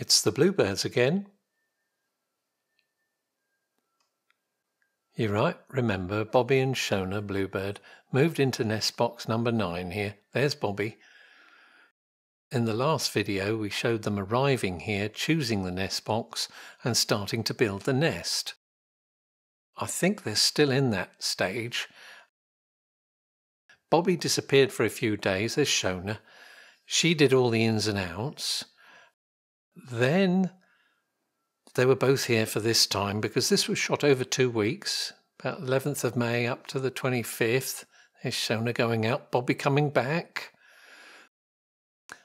It's the bluebirds again. You're right, remember Bobby and Shona Bluebird moved into nest box number 9 here. There's Bobby. In the last video we showed them arriving here, choosing the nest box and starting to build the nest. I think they're still in that stage. Bobby disappeared for a few days, as Shona. She did all the ins and outs. Then they were both here for this time because this was shot over two weeks, about 11th of May up to the 25th. There's Shona going out, Bobby coming back.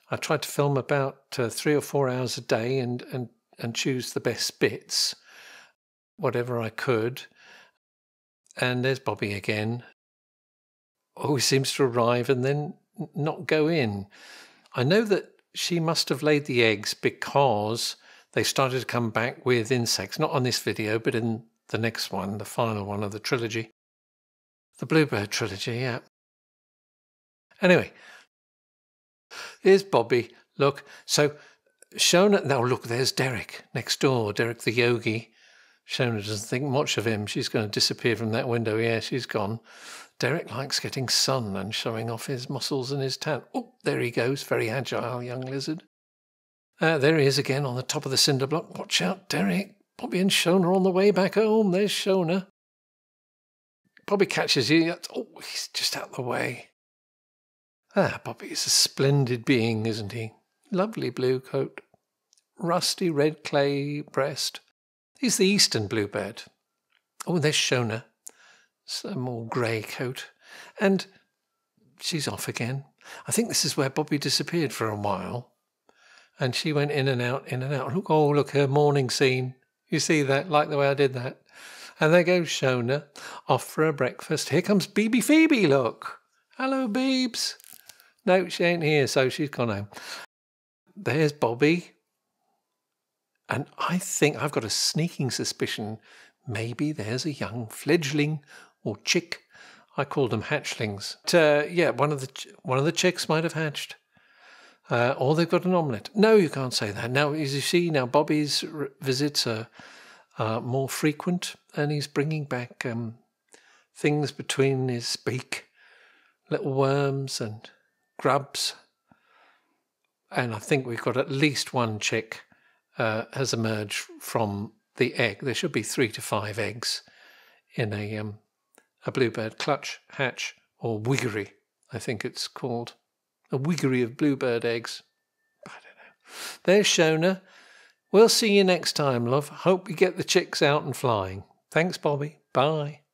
I tried to film about uh, three or four hours a day and, and, and choose the best bits, whatever I could. And there's Bobby again. Always seems to arrive and then not go in. I know that she must have laid the eggs because they started to come back with insects, not on this video, but in the next one, the final one of the trilogy. The Bluebird trilogy, yeah. Anyway, here's Bobby. Look, so Shona, now look, there's Derek next door, Derek the yogi. Shona doesn't think much of him. She's going to disappear from that window. Yeah, she's gone. Derek likes getting sun and showing off his muscles and his tan. Oh, there he goes, very agile young lizard. Uh, there he is again on the top of the cinder block. Watch out, Derek. Bobby and Shona on the way back home. There's Shona. Bobby catches you. Oh, he's just out of the way. Ah, Bobby is a splendid being, isn't he? Lovely blue coat, rusty red clay breast. He's the eastern bluebird. Oh, there's Shona some more grey coat, and she's off again. I think this is where Bobby disappeared for a while. And she went in and out, in and out. Look, oh, look, her morning scene. You see that? Like the way I did that. And there goes Shona, off for her breakfast. Here comes Beebe Phoebe, look. Hello, Beebs. No, she ain't here, so she's gone home. There's Bobby. And I think I've got a sneaking suspicion maybe there's a young fledgling or chick. I call them hatchlings. But, uh, yeah, one of the one of the chicks might have hatched, uh, or they've got an omelette. No, you can't say that. Now, as you see, now Bobby's visits are, more frequent, and he's bringing back um, things between his beak, little worms and grubs. And I think we've got at least one chick uh, has emerged from the egg. There should be three to five eggs in a um, a bluebird clutch, hatch, or wiggery, I think it's called. A wiggery of bluebird eggs. I don't know. There's Shona. We'll see you next time, love. Hope you get the chicks out and flying. Thanks, Bobby. Bye.